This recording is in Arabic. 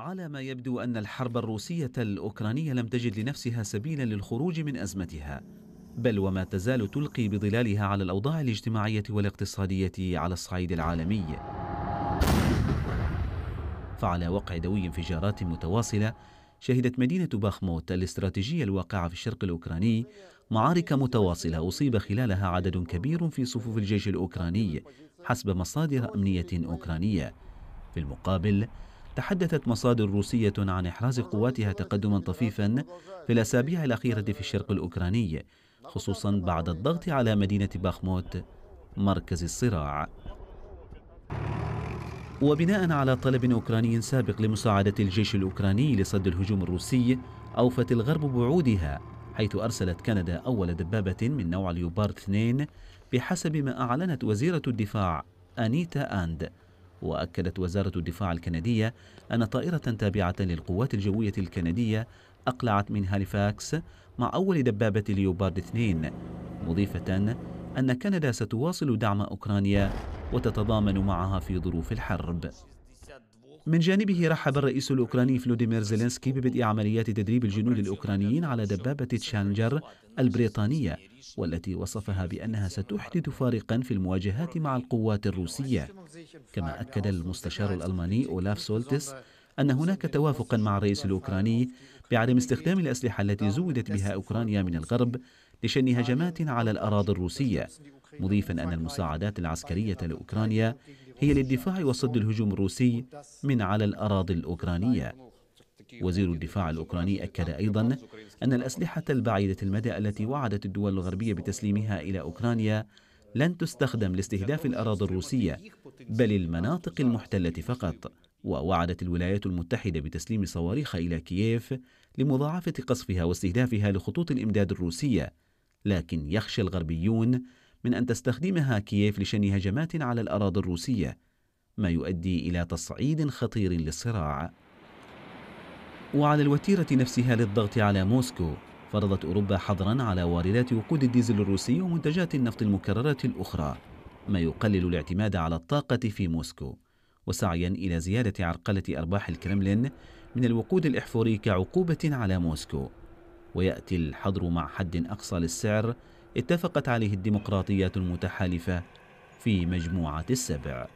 على ما يبدو أن الحرب الروسية الأوكرانية لم تجد لنفسها سبيلا للخروج من أزمتها. بل وما تزال تلقي بظلالها على الأوضاع الاجتماعية والاقتصادية على الصعيد العالمي. فعلى وقع دوي انفجارات متواصلة شهدت مدينة باخموت الاستراتيجية الواقعة في الشرق الأوكراني معارك متواصلة أصيب خلالها عدد كبير في صفوف الجيش الأوكراني حسب مصادر أمنية أوكرانية. في المقابل تحدثت مصادر روسية عن إحراز قواتها تقدما طفيفا في الأسابيع الأخيرة في الشرق الأوكراني خصوصا بعد الضغط على مدينة باخموت مركز الصراع. وبناء على طلب أوكراني سابق لمساعدة الجيش الأوكراني لصد الهجوم الروسي أوفت الغرب بوعودها حيث أرسلت كندا أول دبابة من نوع ليوبارد 2 بحسب ما أعلنت وزيرة الدفاع أنيتا أند. وأكدت وزارة الدفاع الكندية أن طائرة تابعة للقوات الجوية الكندية أقلعت من هاليفاكس مع أول دبابة ليوبارد 2 مضيفة أن كندا ستواصل دعم أوكرانيا وتتضامن معها في ظروف الحرب. من جانبه رحب الرئيس الأوكراني فلوديمير زيلينسكي ببدء عمليات تدريب الجنود الأوكرانيين على دبابة تشالنجر البريطانية والتي وصفها بأنها ستحدث فارقا في المواجهات مع القوات الروسية. كما أكد المستشار الألماني أولاف سولتس أن هناك توافقا مع الرئيس الأوكراني بعدم استخدام الأسلحة التي زودت بها أوكرانيا من الغرب لشن هجمات على الأراضي الروسية. مضيفا أن المساعدات العسكرية لأوكرانيا هي للدفاع وصد الهجوم الروسي من على الأراضي الأوكرانية. وزير الدفاع الأوكراني أكد أيضا أن الأسلحة البعيدة المدى التي وعدت الدول الغربية بتسليمها إلى أوكرانيا لن تستخدم لاستهداف الأراضي الروسية بل المناطق المحتلة فقط. ووعدت الولايات المتحدة بتسليم صواريخ إلى كييف لمضاعفة قصفها واستهدافها لخطوط الإمداد الروسية. لكن يخشى الغربيون من أن تستخدمها كييف لشن هجمات على الأراضي الروسية ما يؤدي إلى تصعيد خطير للصراع. وعلى الوتيرة نفسها للضغط على موسكو فرضت أوروبا حظرا على واردات وقود الديزل الروسي ومنتجات النفط المكررة الأخرى ما يقلل الاعتماد على الطاقة في موسكو. وسعيا إلى زيادة عرقلة أرباح الكرملين من الوقود الإحفوري كعقوبة على موسكو. ويأتي الحظر مع حد أقصى للسعر اتفقت عليه الديمقراطيات المتحالفة في مجموعة السبع.